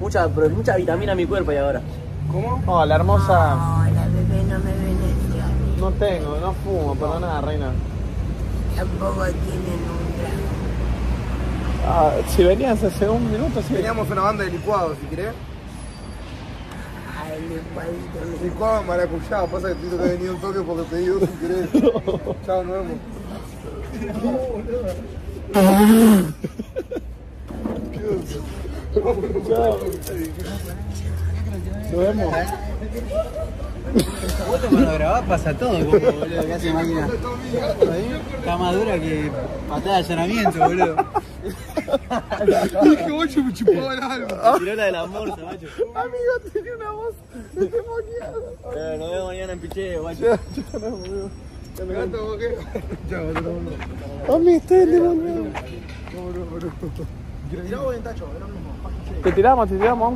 Mucha, pero mucha vitamina en mi cuerpo y ahora. ¿Cómo? Oh, la hermosa. No, la bebé no me beneficia. No tengo, no fumo, pero nada, reina. Tampoco tienen un trago. Ah, si venías hace un minuto, sí. Teníamos una banda de licuados, si querés. Ay, me Licuado de maracuyá, pasa que te que he venido un toque porque pedí dos sin querer. Chao, nos vemos. Nos vemos. Vos cuando grabás pasa todo, como, boludo, que hace máquina. Está más dura que patada de allanamiento, boludo. Dije, me chupaba el alma. Tiró la de la morsa, macho. Amigo, tiene una voz endemoniada. Eh, nos vemos mañana en picheo, macho. Chao. Mami, endemoniado. Te tiramos, te tiramos.